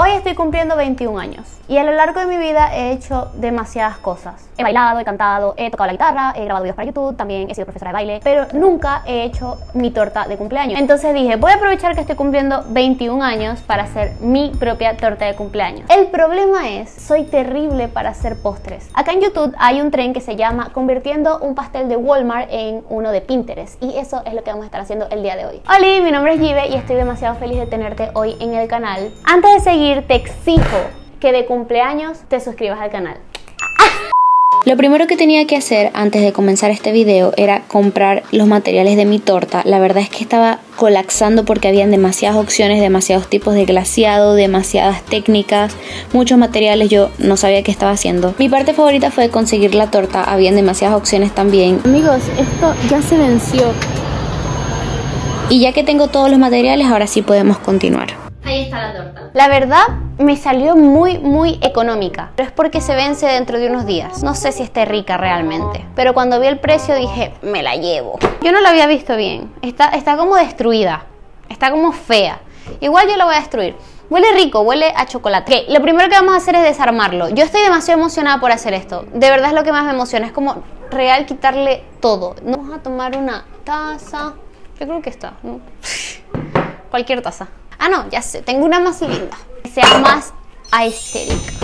Hoy estoy cumpliendo 21 años y a lo largo de mi vida he hecho demasiadas cosas. He bailado, he cantado, he tocado la guitarra, he grabado videos para YouTube, también he sido profesora de baile, pero nunca he hecho mi torta de cumpleaños. Entonces dije, voy a aprovechar que estoy cumpliendo 21 años para hacer mi propia torta de cumpleaños. El problema es, soy terrible para hacer postres. Acá en YouTube hay un tren que se llama convirtiendo un pastel de Walmart en uno de Pinterest y eso es lo que vamos a estar haciendo el día de hoy. Hola, mi nombre es Jive y estoy demasiado feliz de tenerte hoy en el canal. Antes de seguir, te exijo que de cumpleaños te suscribas al canal. Lo primero que tenía que hacer antes de comenzar este video era comprar los materiales de mi torta. La verdad es que estaba colapsando porque habían demasiadas opciones, demasiados tipos de glaciado, demasiadas técnicas, muchos materiales, yo no sabía qué estaba haciendo. Mi parte favorita fue conseguir la torta, habían demasiadas opciones también. Amigos, esto ya se venció. Y ya que tengo todos los materiales, ahora sí podemos continuar. La verdad, me salió muy, muy económica. Pero es porque se vence dentro de unos días. No sé si esté rica realmente. Pero cuando vi el precio dije, me la llevo. Yo no la había visto bien. Está, está como destruida. Está como fea. Igual yo la voy a destruir. Huele rico, huele a chocolate. lo primero que vamos a hacer es desarmarlo. Yo estoy demasiado emocionada por hacer esto. De verdad es lo que más me emociona. Es como real quitarle todo. Vamos a tomar una taza. Yo creo que está. Cualquier taza. Ah, no, ya sé, tengo una más linda. Que sea más aesthetic.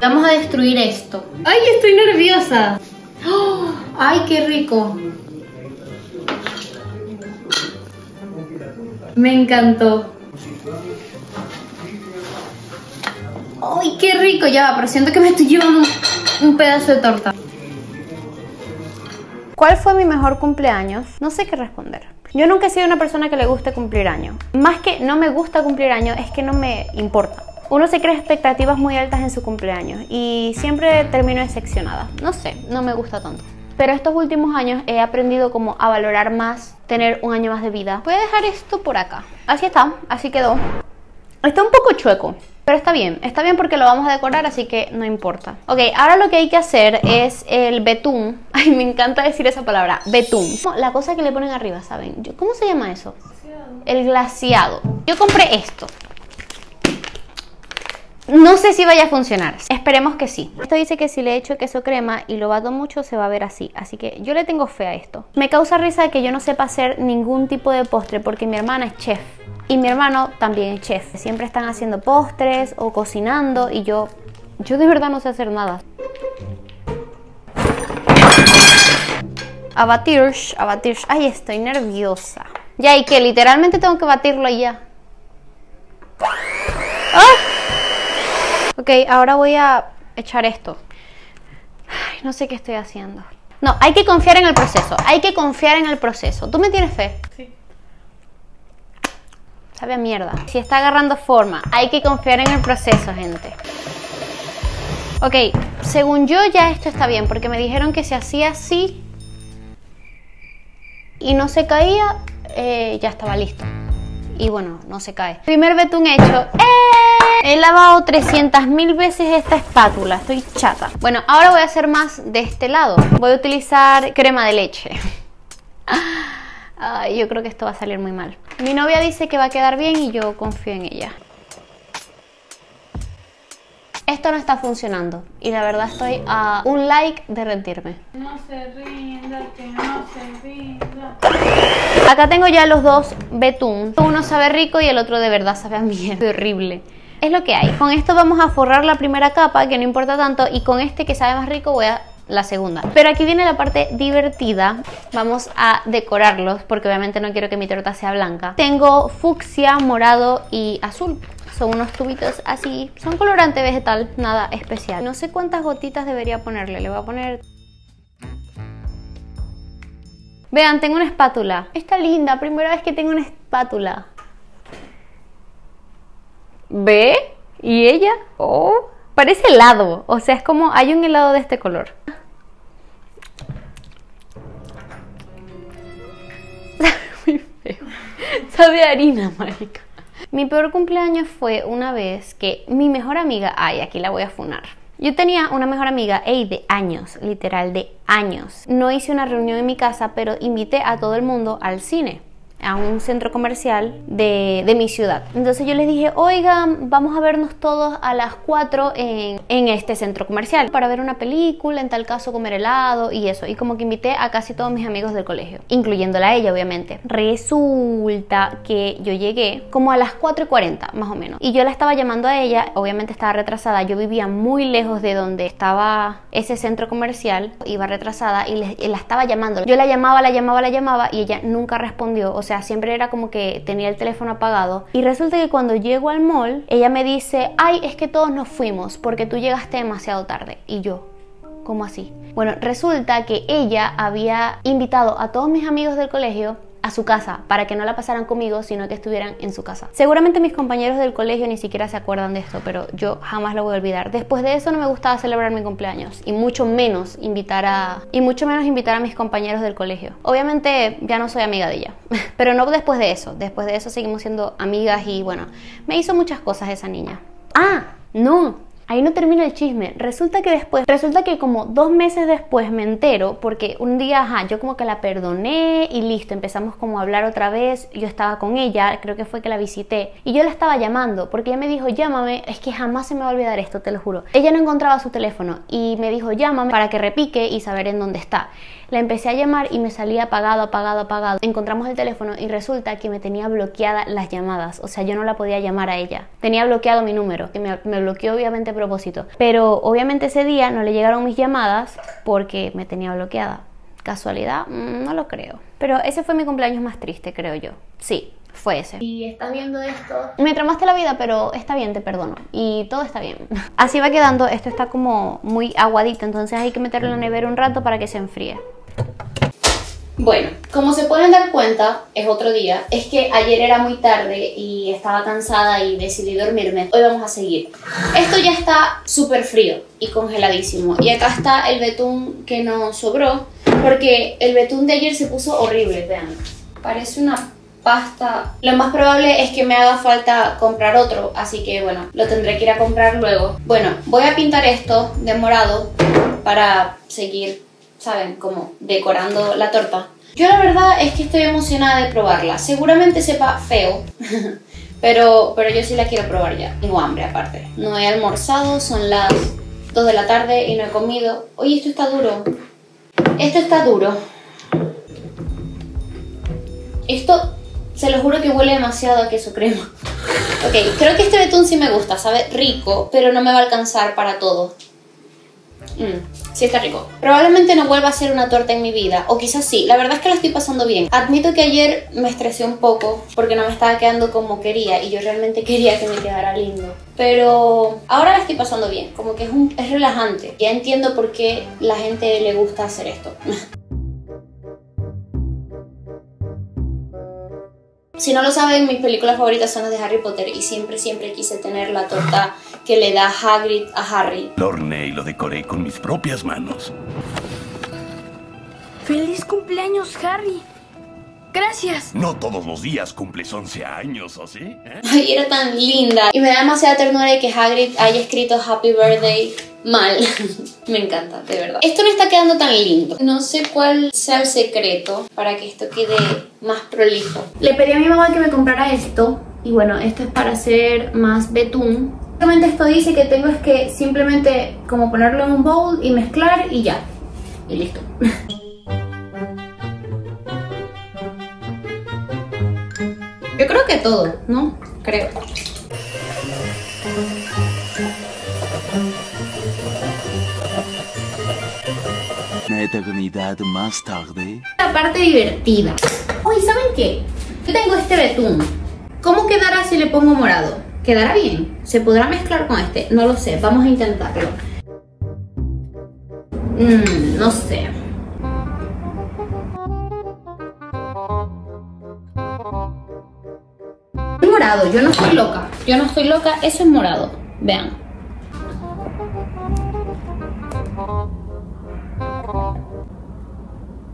Vamos a destruir esto. ¡Ay, estoy nerviosa! ¡Oh! ¡Ay, qué rico! Me encantó. ¡Ay, qué rico! Ya va, pero siento que me estoy llevando un pedazo de torta. ¿Cuál fue mi mejor cumpleaños? No sé qué responder. Yo nunca he sido una persona que le guste cumplir años. Más que no me gusta cumplir años, es que no me importa. Uno se crea expectativas muy altas en su cumpleaños y siempre termino decepcionada. No sé, no me gusta tanto. Pero estos últimos años he aprendido como a valorar más tener un año más de vida. Voy a dejar esto por acá. Así está, así quedó. Está un poco chueco, pero está bien, está bien porque lo vamos a decorar, así que no importa. Ok, ahora lo que hay que hacer es el betún. Ay, me encanta decir esa palabra, betún. La cosa que le ponen arriba, ¿saben? ¿Cómo se llama eso? El glaciado. Yo compré esto. No sé si vaya a funcionar, esperemos que sí. Esto dice que si le echo queso crema y lo bato mucho se va a ver así, así que yo le tengo fe a esto. Me causa risa que yo no sepa hacer ningún tipo de postre porque mi hermana es chef. Y mi hermano también es chef. Siempre están haciendo postres o cocinando y yo, yo de verdad no sé hacer nada. A batir, a batir. Ay, estoy nerviosa. Ya, y que literalmente tengo que batirlo ya. ¡Ah! Ok, ahora voy a echar esto. No sé qué estoy haciendo. No, hay que confiar en el proceso. Hay que confiar en el proceso. ¿Tú me tienes fe? Sí. Sabe a mierda. Si está agarrando forma, hay que confiar en el proceso, gente. Ok, según yo ya esto está bien, porque me dijeron que se hacía así y no se caía, eh, ya estaba listo. Y bueno, no se cae. Primer betún hecho. ¡Eh! He lavado 300.000 veces esta espátula, estoy chata. Bueno, ahora voy a hacer más de este lado. Voy a utilizar crema de leche. Yo creo que esto va a salir muy mal. Mi novia dice que va a quedar bien y yo confío en ella. Esto no está funcionando y la verdad estoy a un like de rendirme. No se rinda, que no se rinda. Acá tengo ya los dos betún. Uno sabe rico y el otro de verdad sabe a mierda. Horrible. Es lo que hay. Con esto vamos a forrar la primera capa, que no importa tanto, y con este que sabe más rico voy a la segunda. Pero aquí viene la parte divertida. Vamos a decorarlos porque obviamente no quiero que mi torta sea blanca. Tengo fucsia, morado y azul. Son unos tubitos así. Son colorante vegetal, nada especial. No sé cuántas gotitas debería ponerle. Le voy a poner... Vean, tengo una espátula. Está linda, primera vez que tengo una espátula. ¿Ve? ¿Y ella? Oh, parece helado. O sea, es como hay un helado de este color. Sabe harina, marica. Mi peor cumpleaños fue una vez que mi mejor amiga, ay, aquí la voy a funar. Yo tenía una mejor amiga, ey, de años, literal, de años. No hice una reunión en mi casa, pero invité a todo el mundo al cine a un centro comercial de, de, mi ciudad. Entonces yo les dije, oigan, vamos a vernos todos a las 4 en, en, este centro comercial para ver una película, en tal caso comer helado y eso. Y como que invité a casi todos mis amigos del colegio, incluyéndola a ella, obviamente. Resulta que yo llegué como a las 4 y 40, más o menos. Y yo la estaba llamando a ella, obviamente estaba retrasada. Yo vivía muy lejos de donde estaba ese centro comercial, iba retrasada y, le, y la estaba llamando. Yo la llamaba, la llamaba, la llamaba y ella nunca respondió. O sea, siempre era como que tenía el teléfono apagado. Y resulta que cuando llego al mall, ella me dice, ay, es que todos nos fuimos porque tú llegaste demasiado tarde. Y yo, ¿cómo así? Bueno, resulta que ella había invitado a todos mis amigos del colegio a su casa para que no la pasaran conmigo, sino que estuvieran en su casa. Seguramente mis compañeros del colegio ni siquiera se acuerdan de esto, pero yo jamás lo voy a olvidar. Después de eso no me gustaba celebrar mi cumpleaños y mucho menos invitar a y mucho menos invitar a mis compañeros del colegio. Obviamente ya no soy amiga de ella, pero no después de eso. Después de eso seguimos siendo amigas y bueno, me hizo muchas cosas esa niña. Ah, no, Ahí no termina el chisme. Resulta que después, resulta que como dos meses después me entero, porque un día, ajá, yo como que la perdoné y listo, empezamos como a hablar otra vez. Yo estaba con ella, creo que fue que la visité, y yo la estaba llamando, porque ella me dijo, llámame, es que jamás se me va a olvidar esto, te lo juro. Ella no encontraba su teléfono y me dijo, llámame para que repique y saber en dónde está. La empecé a llamar y me salía apagado, apagado, apagado. Encontramos el teléfono y resulta que me tenía bloqueada las llamadas. O sea, yo no la podía llamar a ella. Tenía bloqueado mi número, que me, me bloqueó obviamente a propósito. Pero obviamente ese día no le llegaron mis llamadas porque me tenía bloqueada. ¿Casualidad? Mm, no lo creo. Pero ese fue mi cumpleaños más triste, creo yo. Sí, fue ese. Y estás viendo esto. Me tramaste la vida, pero está bien, te perdono. Y todo está bien. Así va quedando. Esto está como muy aguadito, entonces hay que meterlo en la nevera un rato para que se enfríe. Bueno, como se pueden dar cuenta, es otro día. Es que ayer era muy tarde y estaba cansada y decidí dormirme. Hoy vamos a seguir. Esto ya está súper frío y congeladísimo. Y acá está el betún que nos sobró. Porque el betún de ayer se puso horrible, vean. Parece una pasta. Lo más probable es que me haga falta comprar otro, así que bueno, lo tendré que ir a comprar luego. Bueno, voy a pintar esto de morado para seguir, ¿saben? Como decorando la torta. Yo la verdad es que estoy emocionada de probarla. Seguramente sepa feo, pero, pero yo sí la quiero probar ya. Tengo hambre aparte. No he almorzado, son las 2 de la tarde y no he comido. Oye, esto está duro. Esto está duro. Esto se lo juro que huele demasiado a queso crema. Ok, creo que este betún sí me gusta, sabe rico, pero no me va a alcanzar para todo. Mm, sí está rico. Probablemente no vuelva a hacer una torta en mi vida, o quizás sí. La verdad es que la estoy pasando bien. Admito que ayer me estresé un poco porque no me estaba quedando como quería y yo realmente quería que me quedara lindo. Pero ahora la estoy pasando bien, como que es, un, es relajante. Ya entiendo por qué la gente le gusta hacer esto. Si no lo saben, mis películas favoritas son las de Harry Potter y siempre, siempre quise tener la torta que le da Hagrid a Harry. Lo horneé y lo decoré con mis propias manos. ¡Feliz cumpleaños, Harry! ¡Gracias! No todos los días cumples 11 años, ¿o sí? ¿Eh? Ay, era tan linda. Y me da demasiada ternura de que Hagrid haya escrito Happy Birthday mal. me encanta, de verdad. Esto no está quedando tan lindo. No sé cuál sea el secreto para que esto quede más prolijo. Le pedí a mi mamá que me comprara esto. Y bueno, esto es para hacer más betún. Simplemente esto dice que tengo es que simplemente como ponerlo en un bowl y mezclar y ya. Y listo. Yo creo que todo, ¿no? Creo. Una eternidad más tarde. La parte divertida. Oye, ¿saben qué? Yo tengo este betún. ¿Cómo quedará si le pongo morado? ¿Quedará bien? ¿Se podrá mezclar con este? No lo sé, vamos a intentarlo. Mm, no sé. Morado, yo no estoy loca. Yo no estoy loca, eso es morado. Vean.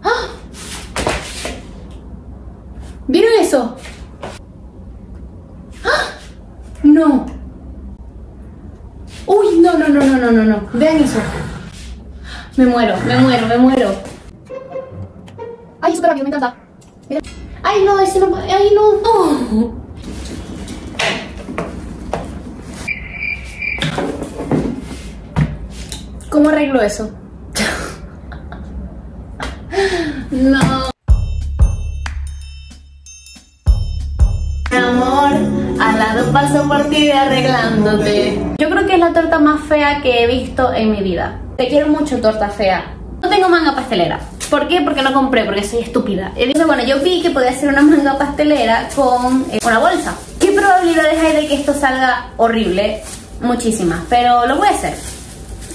¡Ah! ¿Vieron eso? Uy, no, no, no, no, no, no, no. Vean eso. Me muero, me muero, me muero. Ay, súper rápido, me encanta. Ay, no, ese no. Ay, no. no. ¿Cómo arreglo eso? no. Paso por ti arreglándote. Yo creo que es la torta más fea que he visto en mi vida. Te quiero mucho, torta fea. No tengo manga pastelera. ¿Por qué? Porque no compré, porque soy estúpida. Entonces, bueno, yo vi que podía hacer una manga pastelera con eh, una bolsa. ¿Qué probabilidades hay de que esto salga horrible? Muchísimas, pero lo voy a hacer.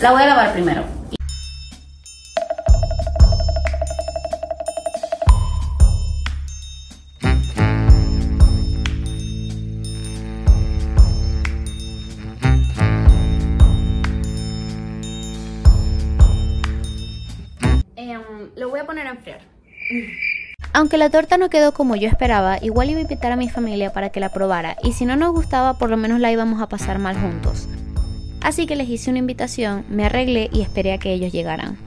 La voy a lavar primero. Aunque la torta no quedó como yo esperaba, igual iba a invitar a mi familia para que la probara y si no nos gustaba por lo menos la íbamos a pasar mal juntos. Así que les hice una invitación, me arreglé y esperé a que ellos llegaran.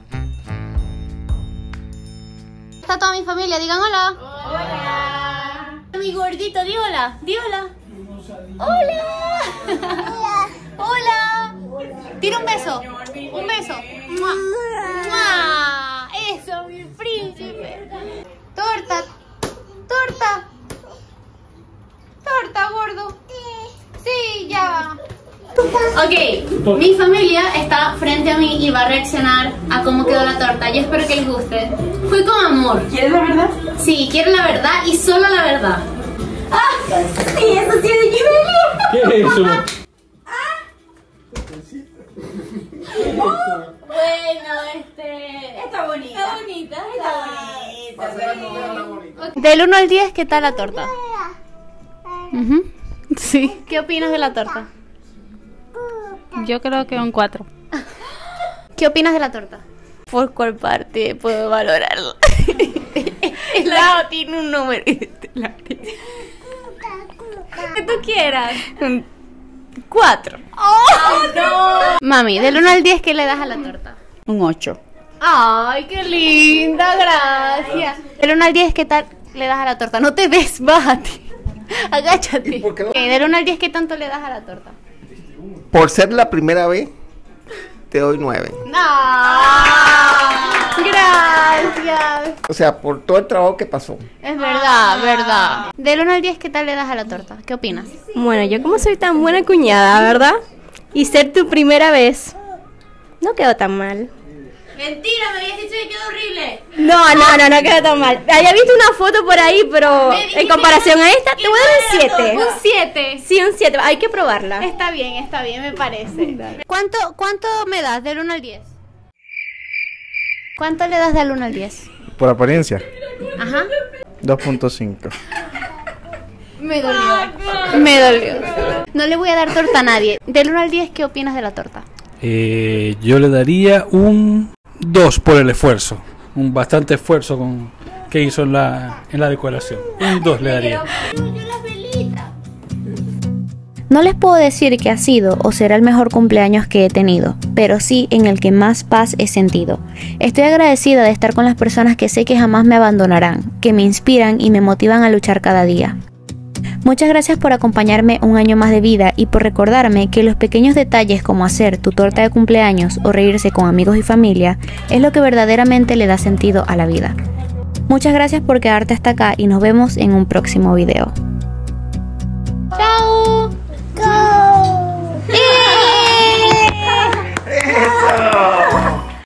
Está toda mi familia, digan hola. Hola. Mi gordito, di hola, di hola. Hola. Hola. Tira un beso. Un beso. ¡Mua! ¡Mua! Eso, mi príncipe. Torta. Torta. Torta, gordo. Sí, ya va. Ok, mi familia está frente a mí y va a reaccionar a cómo quedó la torta. Yo espero que les guste. Fue con amor. ¿Quieres la verdad? Sí, quiero la verdad y solo la verdad. ¡Ah! Sí, eso sí es de ¿Qué es eso? Bueno, este. Está bonita. Está bonita, está bonita. Del 1 al 10, ¿qué tal la torta? Sí. ¿Qué opinas de la torta? Yo creo que un 4. ¿Qué opinas de la torta? ¿Por cuál parte puedo valorarlo? El lado tiene un número. Que tú quieras. Un 4. Mami, del 1 al 10, ¿qué le das a la torta? Un 8. Ay, qué linda, gracias. Del 1 al 10, ¿qué tal le das a la torta? No te des, bájate. Agáchate. Del 1 al 10, ¿qué tanto le das a la torta? Por ser la primera vez, te doy nueve. ¡Ah! Gracias. O sea, por todo el trabajo que pasó. Es verdad, verdad. Del 1 al 10, ¿qué tal le das a la torta? ¿Qué opinas? Bueno, yo como soy tan buena cuñada, ¿verdad? Y ser tu primera vez, no quedó tan mal. Mentira, me habías dicho que quedó horrible. No, no, no, no quedó tan mal. Había visto una foto por ahí, pero en comparación a esta, te voy a dar un Un 7. 7. Sí, un 7. Hay que probarla. Está bien, está bien, me parece. ¿Cuánto, ¿Cuánto me das del 1 al 10? ¿Cuánto le das del 1 al 10? Por apariencia, Ajá. 2.5. Me dolió. Me dolió. No le voy a dar torta a nadie. Del 1 al 10, ¿qué opinas de la torta? Eh, yo le daría un 2 por el esfuerzo. Un bastante esfuerzo con, que hizo en la, en la decoración. Un 2 le daría. No les puedo decir que ha sido o será el mejor cumpleaños que he tenido, pero sí en el que más paz he sentido. Estoy agradecida de estar con las personas que sé que jamás me abandonarán, que me inspiran y me motivan a luchar cada día. Muchas gracias por acompañarme un año más de vida y por recordarme que los pequeños detalles como hacer tu torta de cumpleaños o reírse con amigos y familia es lo que verdaderamente le da sentido a la vida. Muchas gracias por quedarte hasta acá y nos vemos en un próximo video. ¡Chao!